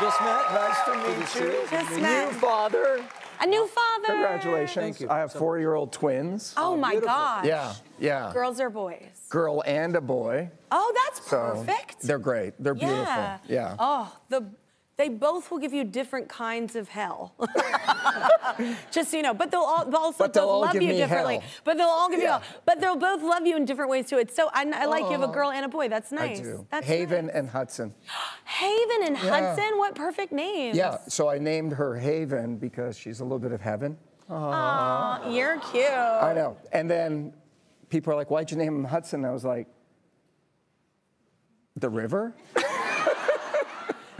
Just met. Nice to meet you. Just New met. father. A new father. Congratulations. Thank you. I have So- four-year-old twins. Oh, oh my beautiful. gosh. Yeah, yeah. Girls or boys? Girl and a boy. Oh, that's So perfect. They're great. They're beautiful. yeah. Yeah. Oh, the they both will give you different kinds of hell. Just so you know, but they'll all they'll also But they'll both all love give you me differently. hell. But they'll all give you Yeah. hell. But they'll both love you in different ways too. It's so I, I like you have a girl and a boy. That's nice. I do. That's Haven nice. and Hudson. Haven and. Hudson. What perfect names. Yeah, so I named her Haven because she's a little bit of heaven. Aw, you're cute. I know. And then people are like, why'd you name him Hudson? I was like, the river?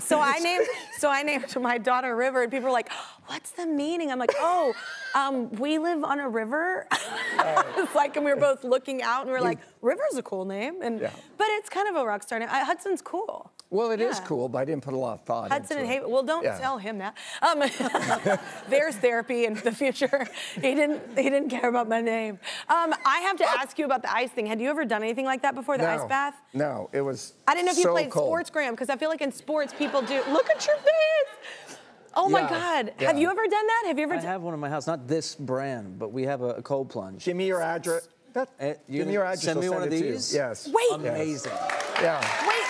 So I named so I named my daughter River, and people were like, "What's the meaning?" I'm like, "Oh, um, we live on a river." it's like, and we were both looking out, and we are like, "River's a cool name," and Yeah. but it's kind of a rock star name. Hudson's cool. Well, it is Yeah. cool, but I didn't put a lot of thought Hudson into and it. Haven. Well, don't Yeah. tell him that. Um, there's therapy in the future. He didn't. He didn't care about my name. Um, I have to ask you about the ice thing. Had you ever done anything like that before? The no, ice bath? No, it was I didn't know if you played cold. sports, Graham, because I feel like in sports people do. Look at your face. Oh my Yeah, God. yeah. Have you ever done that? Have you ever? I have one in my house, not this brand, but we have a, a cold plunge. Give me your address. That, Eh, you give me your address. Send me one send of it to you. these? Yes. Wait. Amazing. Yeah. Wait.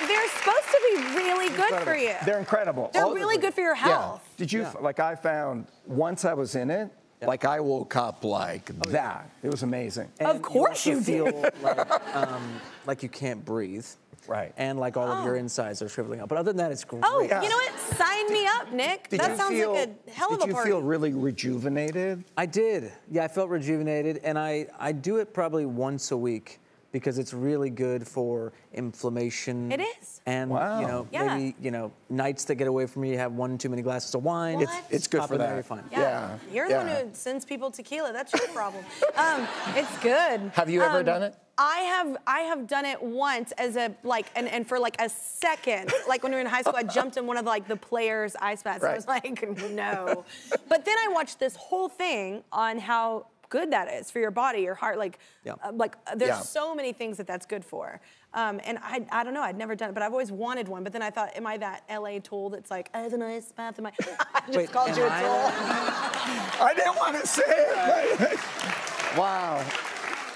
So they're supposed to be really good for you. They're incredible. They're All- really good for your health. Yeah. health. Did you, Yeah. like, I found once I was in it, like, I woke up like that. It was amazing. Of course you, you also did. feel like, um, like you can't breathe. Right. And like all of your insides are shriveling up. But other than that, it's great. Oh, Yeah. you know what? Sign me up, Nick. Did that sounds feel, like a hell of a party. did you feel really rejuvenated? I did. Yeah, I felt rejuvenated, and I, I do it probably once a week because it's really good for inflammation. It is. And Wow. you know, Yeah. maybe you know, nights that get away from you, you have one too many glasses of wine. What? It's, it's good for that. you're fine. yeah. Yeah. You're the yeah. one who sends people tequila. That's your problem. um, it's good. Have you ever Um, done it? I have I have done it once as a like and, and for like a second like when we were in high school I jumped in one of like the players ice baths I was like no but then I watched this whole thing on how good that is for your body your heart like Yeah. uh, like uh, there's Yeah. so many things that that's good for um, and I, I don't know I'd never done it but I've always wanted one but then I thought am I that LA tool that's like I have an ice bath am I I just Wait, called you a tool I didn't want to say it. but- wow.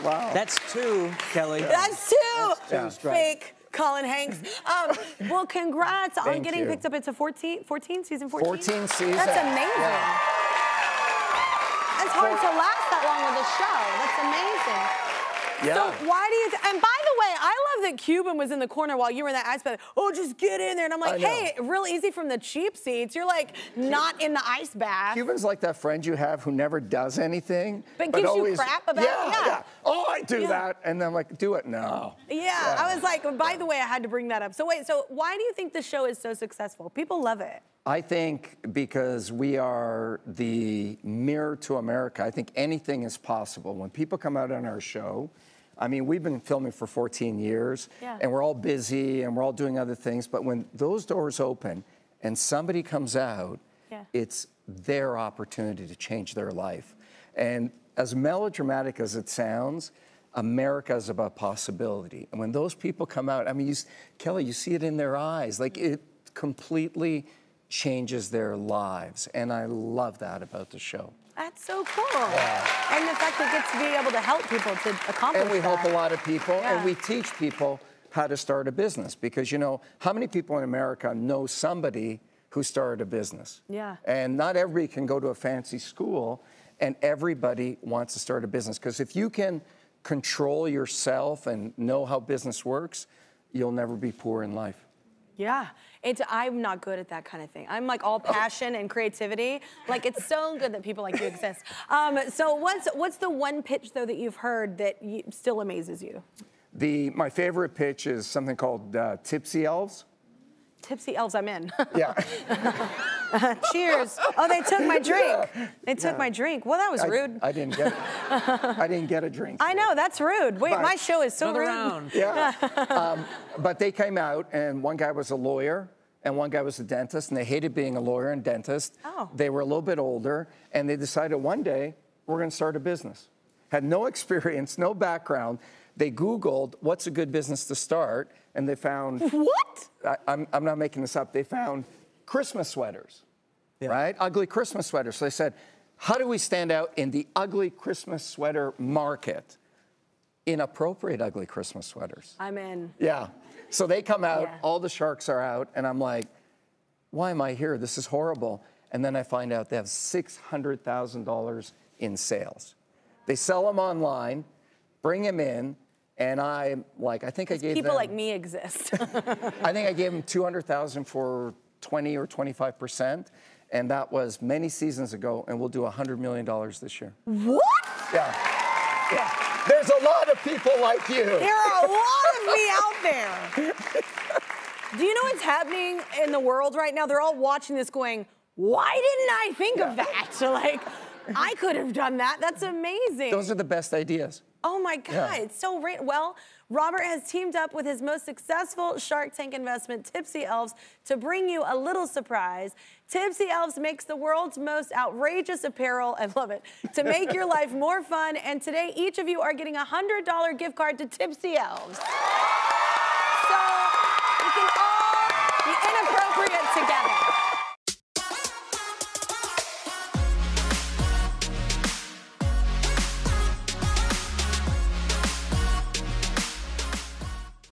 Wow. That's two, Kelly. That's two. That's two strikes. Fake Colin Hanks. Um, well, congrats on getting you. picked up into 14, 14 season 14. 14 seasons. That's amazing. Yeah. It's hard to last that long with a show. That's amazing. Yeah. So why do you? And by the way, I love that Cuban was in the corner while you were in that ice bath. Oh, just get in there. And I'm like, hey, real easy from the cheap seats. You're like not in the ice bath. Cuban's like that friend you have who never does anything. But gives you always, crap about it? yeah, Yeah. Oh, I do Yeah. that. And then I'm like, do it. No. Yeah, I was like, by the way, I had to bring that up. So wait, so why do you think the show is so successful? People love it. I think because we are the mirror to America, I think anything is possible. When people come out on our show, I mean, we've been filming for 14 years, Yeah. and we're all busy and we're all doing other things. But when those doors open and somebody comes out, Yeah. it's their opportunity to change their life. And as melodramatic as it sounds, America is about possibility. And when those people come out, I mean, you, Kelly, you see it in their eyes. Like it completely changes their lives. And I love that about the show. That's so cool. And the fact that it gets to be able to help people to accomplish And we help a lot of people, Yeah. and we teach people how to start a business. Because, you know, how many people in America know somebody who started a business? Yeah. And not everybody can go to a fancy school, and everybody wants to start a business. Because if you can control yourself and know how business works, you'll never be poor in life. Yeah, it's I'm not good at that kind of thing. I'm like all passion and creativity. Like it's so good that people like you exist. Um, so what's what's the one pitch though that you've heard that you, still amazes you? The, my favorite pitch is something called uh, Tipsy Elves. Tipsy elves, I'm in. Yeah. Cheers. Oh, they took my drink. They took my drink. Well, that was I, rude. I, didn't get I didn't get a drink. I know that's rude. Wait, But- my show is so Another rude. round. Yeah. um, but they came out, and one guy was a lawyer, and one guy was a dentist, and they hated being a lawyer and dentist. Oh. They were a little bit older, and they decided one day we're going to start a business. Had no experience, no background. They Googled what's a good business to start, and they found What? I, I'm, I'm not making this up. They found Christmas sweaters, right? Ugly Christmas sweaters. So they said, how do we stand out in the ugly Christmas sweater market? Inappropriate ugly Christmas sweaters. I'm in. Yeah. So they come out, Yeah. all the sharks are out, and I'm like, why am I here? This is horrible. And then I find out they have $600,000 in sales. They sell them online, bring them in, and I'm like I think I gave People them like me exist. I think I gave them 200,000 for 20 or 25 percent, and that was many seasons ago. And we'll do 100 million dollars this year. what? Yeah, yeah. There's a lot of people like you. There are a lot of me out there. Do you know what's happening in the world right now? They're all watching this going, why didn't I think of that? So like, I could have done that. That's amazing. Those are the best ideas. Oh my God, yeah. it's so well. Robert has teamed up with his most successful Shark Tank investment, Tipsy Elves, to bring you a little surprise. Tipsy Elves makes the world's most outrageous apparel, I love it, to make your life more fun. And today, each of you are getting a $100 gift card to Tipsy Elves. So we can all be inappropriate together.